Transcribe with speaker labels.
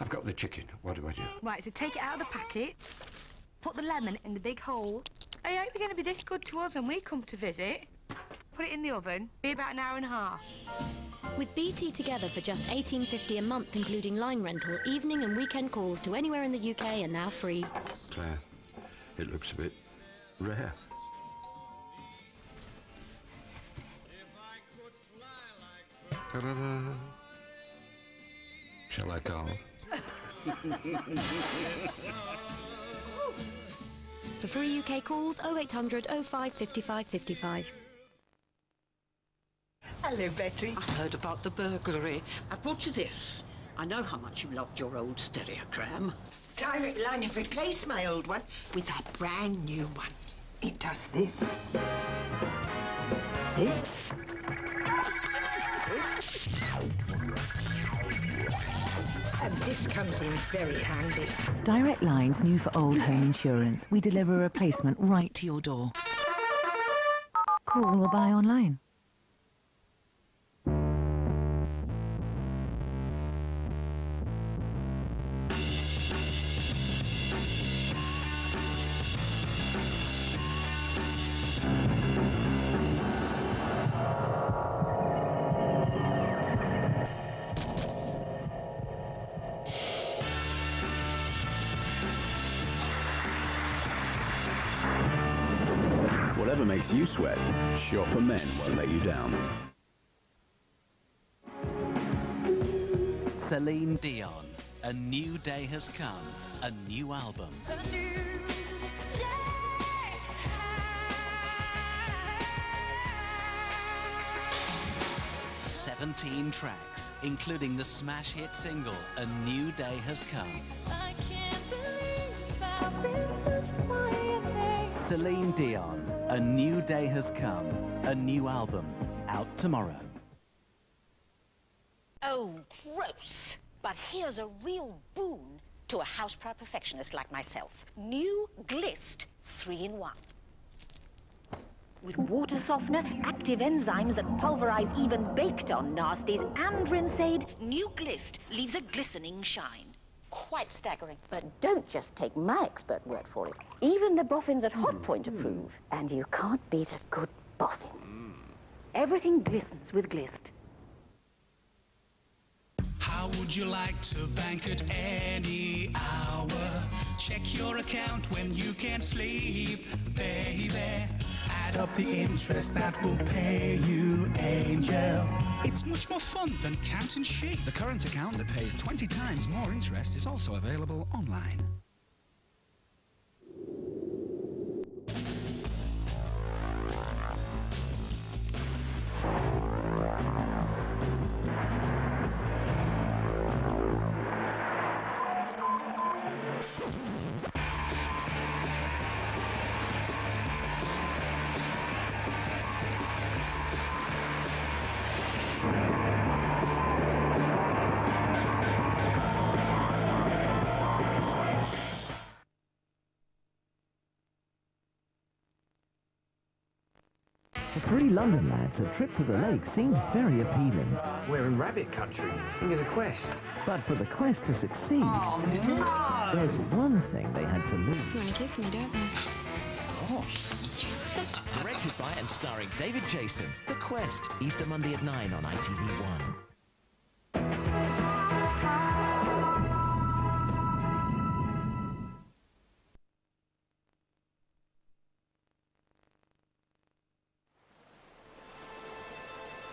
Speaker 1: I've got the chicken. What do I do?
Speaker 2: Right, so take it out of the packet, put the lemon in the big hole. I hope you're going to be this good to us when we come to visit. Put it in the oven, be about an hour and a half.
Speaker 3: With BT Together for just 18.50 a month, including line rental, evening and weekend calls to anywhere in the UK are now free.
Speaker 1: Claire, it looks a bit rare. Ta-da-da. Shall I call?
Speaker 3: For free UK calls, 0800 05 55 55.
Speaker 4: Hello, Betty.
Speaker 5: I heard about the burglary. I've brought you this. I know how much you loved your old stereogram.
Speaker 4: Direct Line have replaced my old one with a brand new one. It does this. This. This. And this comes in very handy.
Speaker 6: Direct Line's new for old home insurance. We deliver a replacement right to your door. Call or buy online.
Speaker 7: Whatever makes you sweat, Sure for Men won't let you down.
Speaker 8: Celine Dion. A new day has come. A new album. Seventeen tracks, including the smash hit single "A New Day Has Come." Celine Dion. A new day has come. A new album out tomorrow.
Speaker 5: Oh, gross. But here's a real boon to a house-proud perfectionist like myself. New Glist 3-in-1.
Speaker 9: With water softener, active enzymes that pulverize even baked-on nasties, and rinse aid,
Speaker 5: New Glist leaves a glistening shine. Quite staggering.
Speaker 9: But don't just take my expert word for it. Even the boffins at Hotpoint hmm. approve. And you can't beat a good boffin. Hmm. Everything glistens with Glist.
Speaker 10: How would you like to bank at any hour? Check your account when you can't sleep, baby. Add up the interest that will pay you, Angel. It's much more fun than counting sheep.
Speaker 11: The current account that pays 20 times more interest is also available online.
Speaker 12: For three London lads, a trip to the lake seems very appealing.
Speaker 13: We're in rabbit country. Think of the quest.
Speaker 12: But for the quest to succeed,
Speaker 13: no!
Speaker 12: there's one thing they had to lose.
Speaker 3: You want to kiss me, don't you?
Speaker 14: Directed by and starring David Jason. The Quest. Easter Monday at 9 on ITV1.